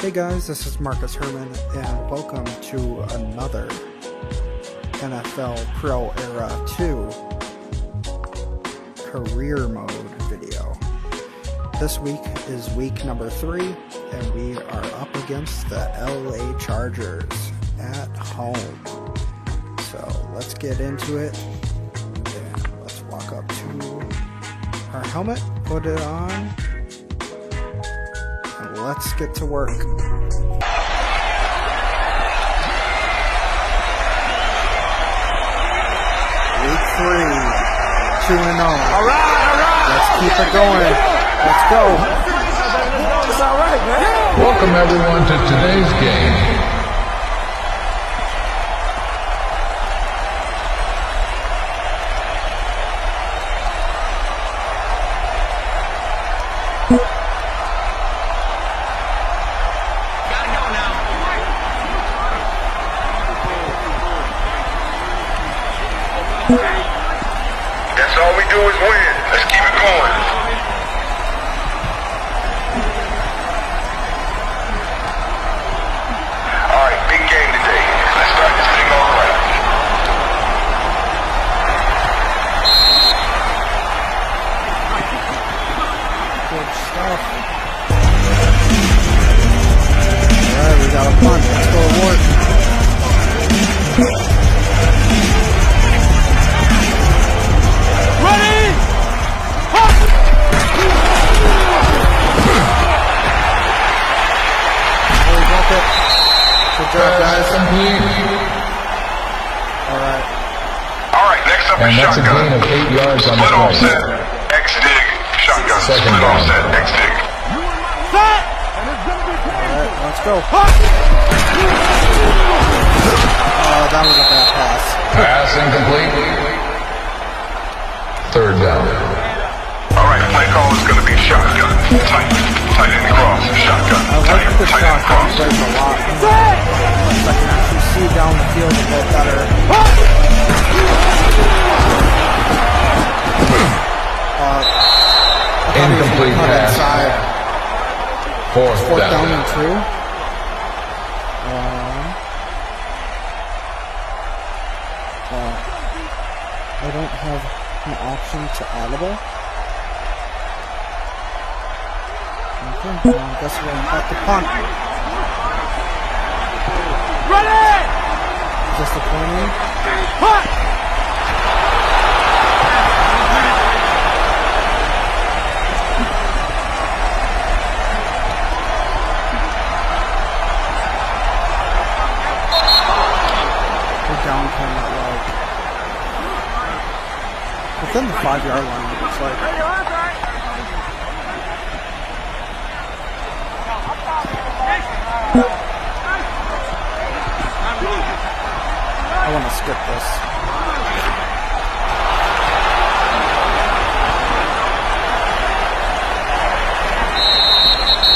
Hey guys, this is Markus Herrmann, and welcome to another NFL Pro Era 2 Career Mode video. This week is week number three, and we are up against the LA Chargers at home. So let's get into it, and let's walk up to our helmet, put it on, let's get to work. Week three, two and zero. All right, all right. Let's keep it going. Let's go. It's all right, man. Welcome everyone to today's game. Win. Let's keep it going. All right, big game today. Let's start this thing all right. Good stuff. Alright, we got a punt. Next up that's a gain of eight yards on the Split offset. play. X dig. Shotgun. Second Split down. offset. X dig. Set. Alright, let's go. Oh, that was a bad pass. Pass incomplete. Third down. All right, play call is going to be shotgun. Tight. Tight end cross. Shotgun. I Tight. the Tight end shotgun cross. plays a lot. Set. I can actually see down the field a bit better. Uh, I thought he was gonna Incomplete pass. inside. Fourth, Fourth down down. and two. Um, uh, I don't have an option to audible. Okay, well, I guess we're gonna have to punt. Ready? Disappointing. Hot. Down ten that. Within the five yard line, it looks like. I want to skip this.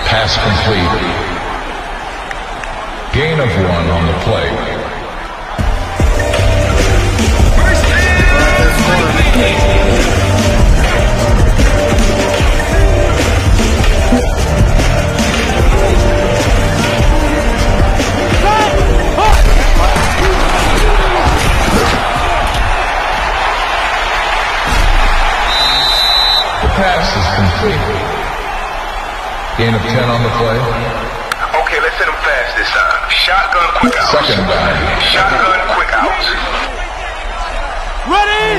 Pass complete. Gain of one on the play.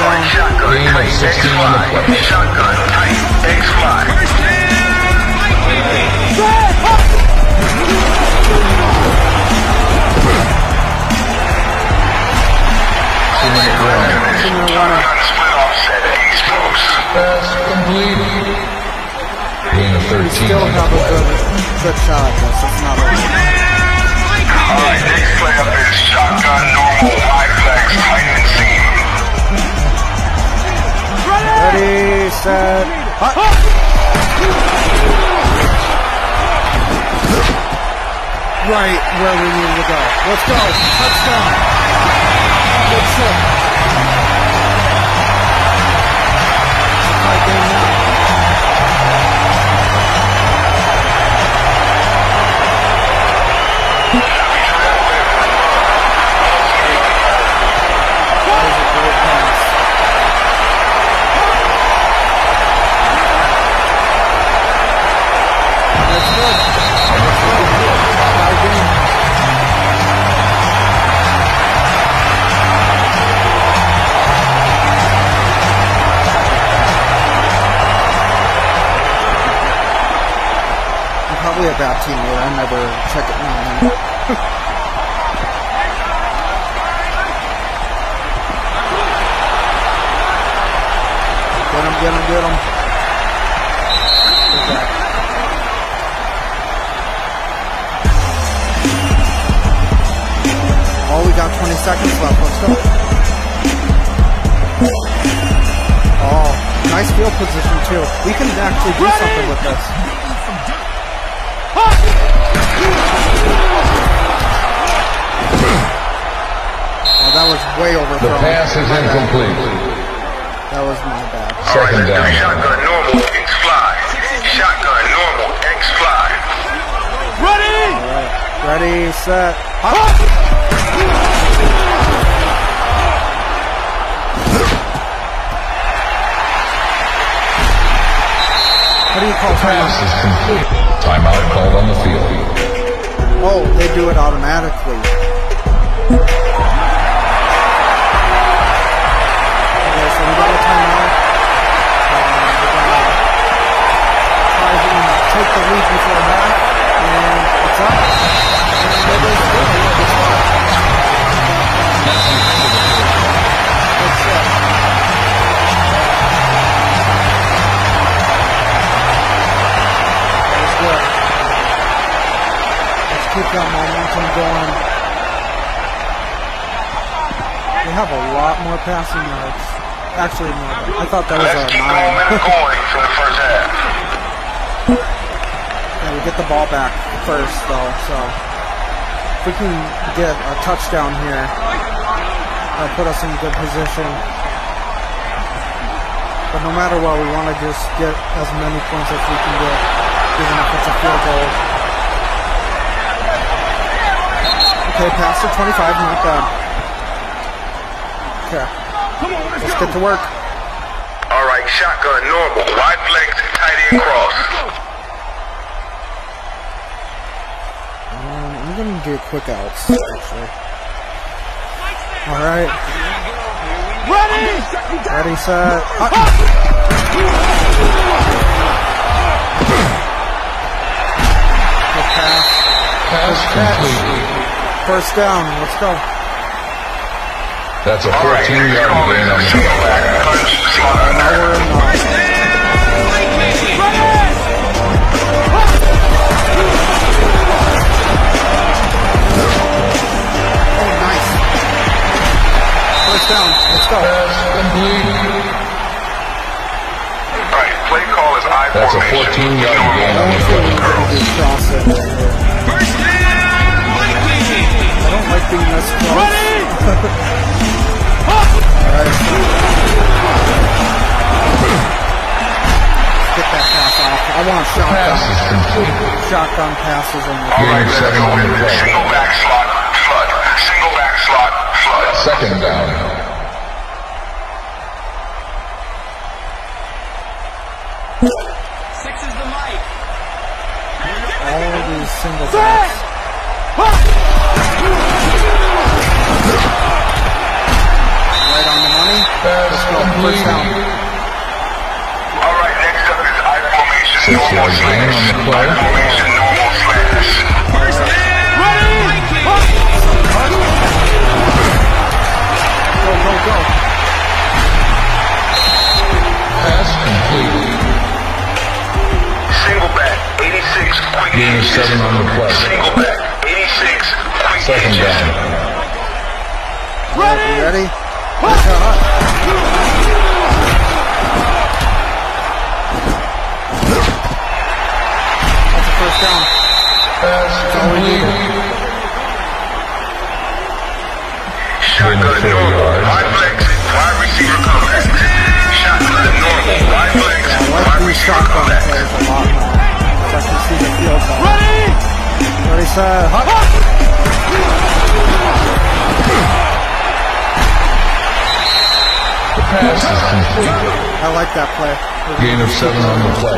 First down. Shotgun Gain of tight. X 16 on. Shotgun tight. X fly. Two-minute run. Shotgun split offset. East post. Pass complete. Gain of 13 Still have a good, good shot at this. It's not over. All right, next play up is shotgun normal set, hot. Right where we needed to go. Let's go. Touchdown. Good. It's a game now. Teammate. I never check it now. Get him, get him, get him. Oh, we got 20 seconds left. Let's go. Oh, nice field position too. We can actually do something with this. Oh, that was way The pass is incomplete. That was my bad. Second down. shotgun normal, X fly. Shotgun normal, X fly. Ready! Alright. Ready, set, hot. How do you call Pass timeout? is. Timeout called on the field. Oh, they do it automatically. Take the lead before half, and it's up. And. It's. Good. That. Let's keep that momentum going. We have a lot more passing yards. Actually, no. I thought that was a nine. Yeah, we get the ball back first, though. So if we can get a touchdown here, that'll put us in good position. But no matter what, we want to just get as many points as we can get, even if it's a field goal. Okay, pass to 25, not bad. Okay, let's get to work. All right, shotgun normal, wide flex, tight end cross. I'm do quick outs, actually. Alright, Ready! ready, set, hot. Good pass. Pass complete. First down, let's go. That's a 14 yard call gain on the single play. back punch slide. Now we're in First down, let's go. All right, play call is I That's a 14 yard gain on the Let's play. do cross it right here. I don't like being this close. Ready! Alright. Get that pass off. I want Pass shotgun. is complete. Shotgun passes in All the right, Gain let's seven go. on the play. Single back slot, flood. Single back slot, flood. Second down. Six is the mic. all these single backs. Right on the money. Pass Let's go. First complete. down. All right, next up is I formation, Six normal yard gain on the slash. play. Game seven on the play. Single back, 86. Second down. Ready? Ready? That's the first down. Shotgun normal, wide flex, wide receiver comeback. Shotgun normal, wide flex, wide receiver comeback. Ready, hot. The pass is complete. I like that play. Gain of 7 on the play.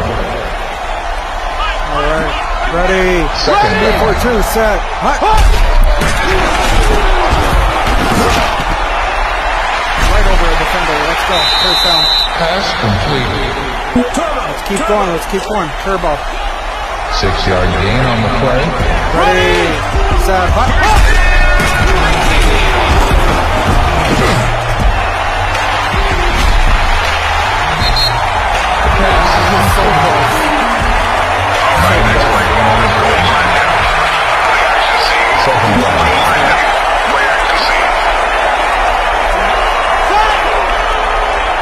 All right. Ready. Second down. four, two, set, hot. Right over a defender. Let's go. First down. Pass complete. Let's keep going. Let's keep going. Turbo. Six yard gain on the play. Ready. Set.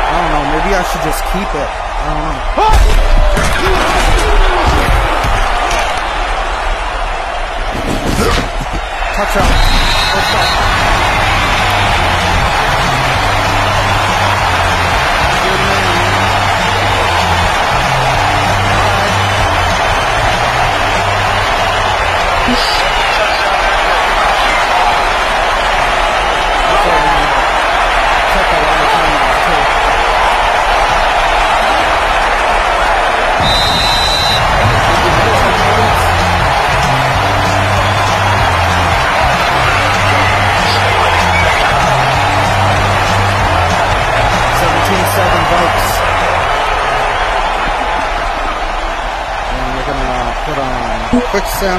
I don't know. Maybe I should just keep it. I don't know. Touchdown. Alright.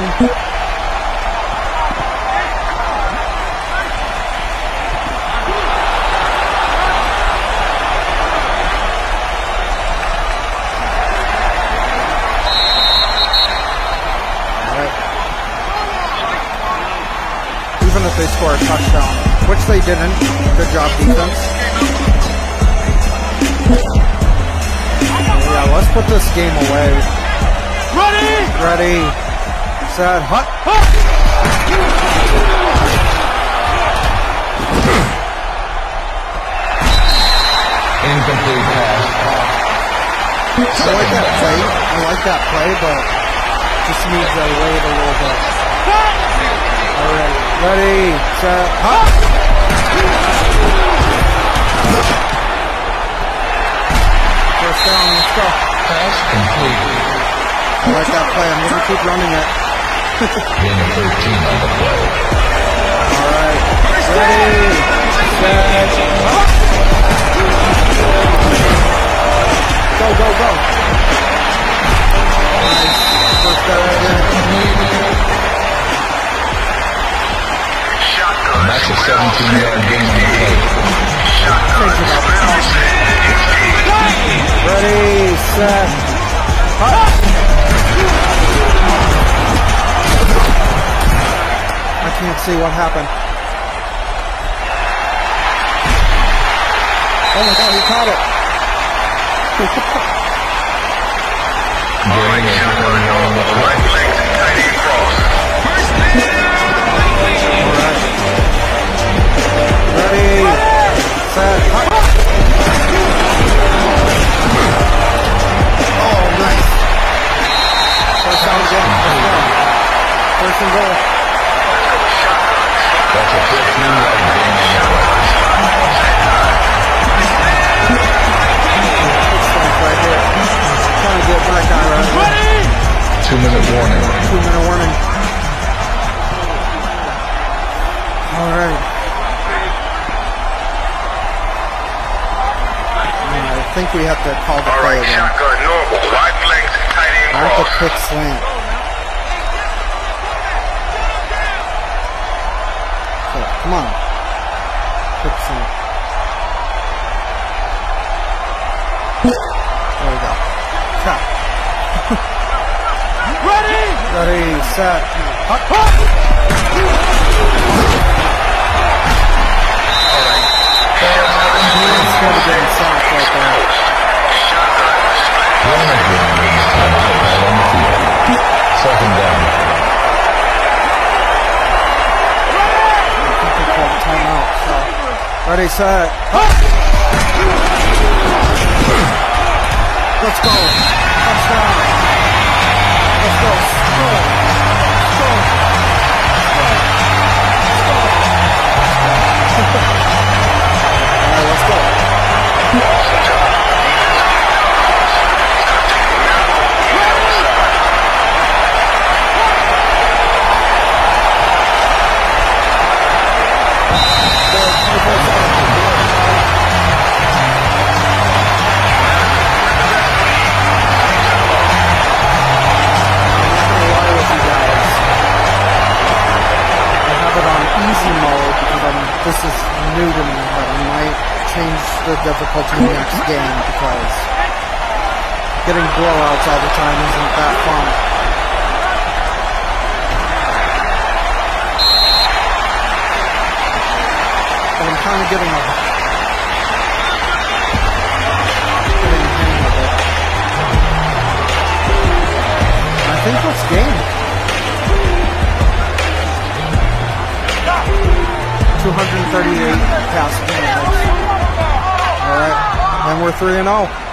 Even if they score a touchdown, which they didn't, good job defense. Yeah, let's put this game away. Ready? Ready. Set. Hut. Incomplete pass. I like that play. I like that play, but just needs to wait a little bit. Alright. Ready. Set. Hut. First down. Let's go. Pass complete. I like that play. I'm going to keep running it. Gain of 13 on the play. Alright. Ready. Set. Go, go, go. Nice. And that's a 17 yard gain on the play. Change. Ready, set, hut. Can't see what happened. Oh my god, he caught it. Of 21 on. Right end cross. Ready, think we have to call the All play right. again. Shotgun normal. Wide flex. Tight end I want the quick slant. Okay, come on. Quick slant. There we go. Cut. Ready? Ready, set. Hut, hut. Instead of getting Ready, set. Let's go. Difficulty next game because getting blowouts all the time isn't that fun. But I'm kind of getting a. I think let's game. 238 passing yards. All right, and we're three and oh. zero.